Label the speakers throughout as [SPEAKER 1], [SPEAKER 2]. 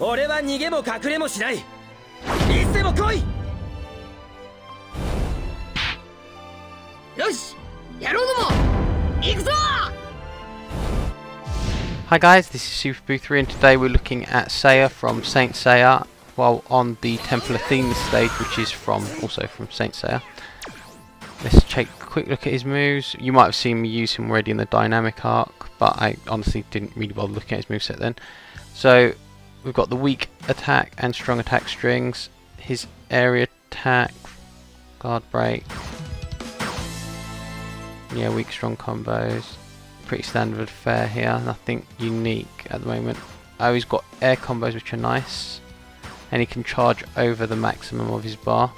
[SPEAKER 1] 俺は逃げも隠れもしないいつでも来い
[SPEAKER 2] よしやろうども行くぞ
[SPEAKER 3] Hi guys, this is Super Buu 3 and today we're looking at Seiya from Saint Seiya while on the Temple Athena stage which is from also from Saint Seiya. Let's take a quick look at his moves. You might have seen me use him already in the dynamic arc, but I honestly didn't really bother looking at his moveset then. So we've got the weak attack and strong attack strings, his area attack, guard break, yeah weak strong combos, pretty standard fare here, nothing unique at the moment. Oh, he's got air combos which are nice, and he can charge over the maximum of his bar.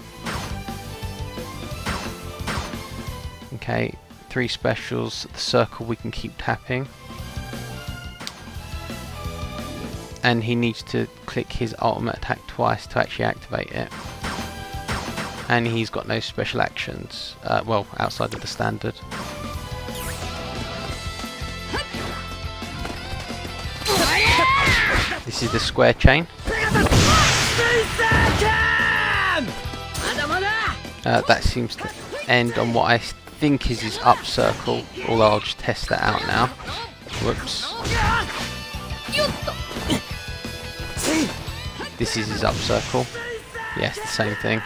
[SPEAKER 3] Okay, three specials, the circle we can keep tapping. And he needs to click his ultimate attack twice to actually activate it. And he's got no special actions, uh, well, outside of the standard. This is the square chain. Uh, that seems to end on what I think is his up circle, although I'll just test that out now. Whoops. This is his up circle. Yes, the same thing.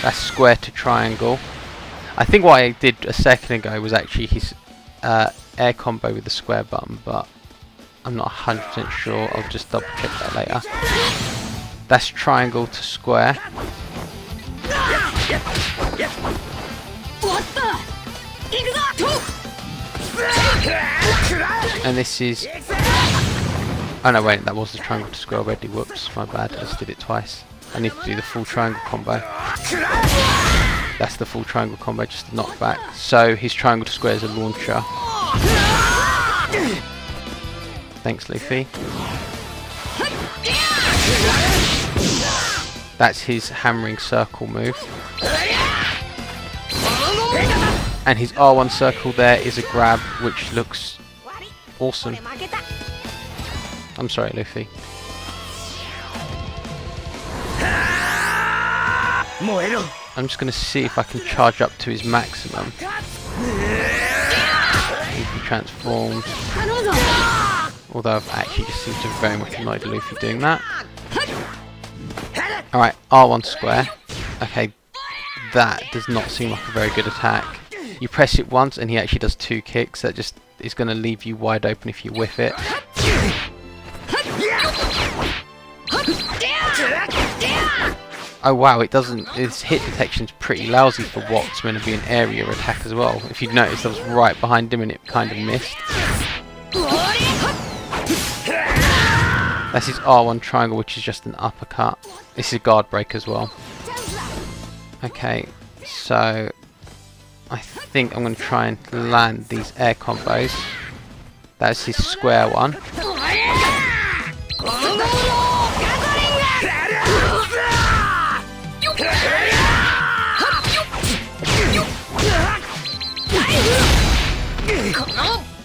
[SPEAKER 3] That's square to triangle. I think what I did a second ago was actually his uh, air combo with the square button, but I'm not 100% sure. I'll just double check that later. That's triangle to square. And this is... Oh no wait, that was the triangle to square already. Whoops, my bad. I just did it twice. I need to do the full triangle combo. That's the full triangle combo, just a knockback. So his triangle to square is a launcher. Thanks, Luffy. That's his hammering circle move. And his R1 circle there is a grab, which looks awesome. I'm sorry, Luffy. I'm just going to see if I can charge up to his maximum. He transforms. Although I've actually just seemed to very much annoyed Luffy doing that. Alright, R1 square. Okay, that does not seem like a very good attack. You press it once and he actually does two kicks. That just is going to leave you wide open if you whiff it. Oh wow, it doesn't. Its hit detection is pretty lousy for what's meant to be an area attack as well. If you'd notice, I was right behind him and it kind of missed. That's his R1 triangle, which is just an uppercut. This is a guard break as well. Okay, so I think I'm going to try and land these air combos. That's his square one.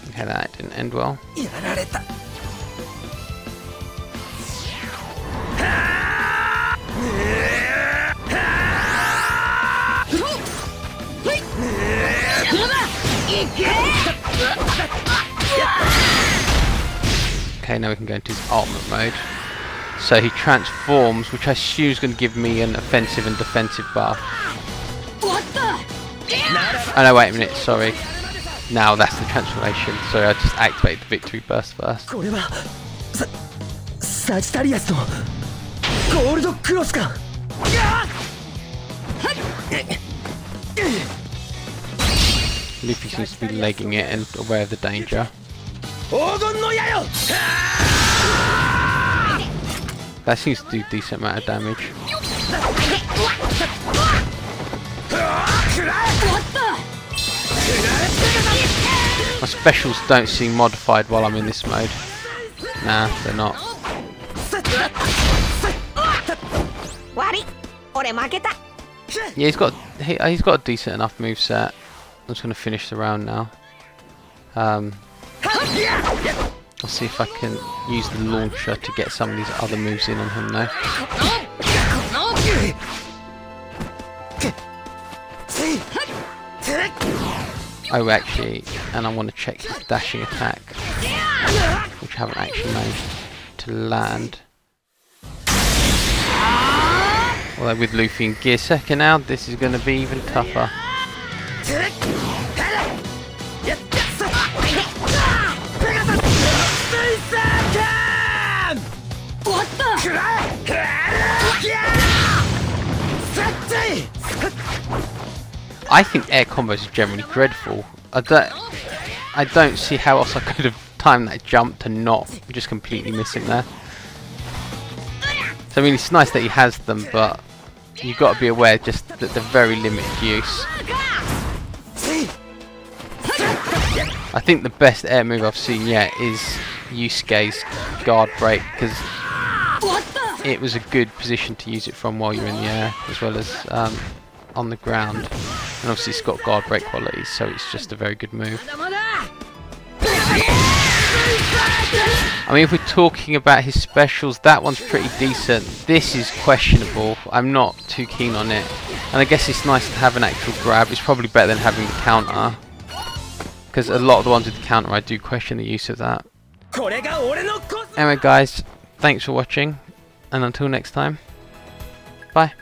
[SPEAKER 3] Okay, that didn't end well. Okay, now we can go into his ultimate mode. So he transforms, which I assume is going to give me an offensive and defensive buff. Oh no, wait a minute, sorry. Now that's the transformation. Sorry, I just activated the victory burst first.
[SPEAKER 1] これ
[SPEAKER 3] Luffy seems to be lagging it and aware of the danger. That seems to do decent amount of damage. My specials don't seem modified while I'm in this mode. Nah, they're not. Yeah, he's got he, he's got a decent enough move set. I'm just going to finish the round now. Um, I'll see if I can use the launcher to get some of these other moves in on him now.
[SPEAKER 2] No!
[SPEAKER 3] Oh, actually, and I want to check his dashing attack, which I haven't actually managed to land. Although with Luffy in Gear Second now, this is going to be even tougher. I think air combos are generally dreadful. I don't, I don't see how else I could have timed that jump to not just completely missing there. So I mean, it's nice that he has them, but you've got to be aware just that they're very limited use. I think the best air move I've seen yet is Yusuke's guard break because it was a good position to use it from while you're in the air as well as um, on the ground. And obviously it's got guard break qualities so it's just a very good move. I mean, if we're talking about his specials, that one's pretty decent. This is questionable. I'm not too keen on it. And I guess it's nice to have an actual grab. It's probably better than having the counter because a lot of the ones with the counter I do question the use of that. Anyway guys, thanks for watching and until next time, bye.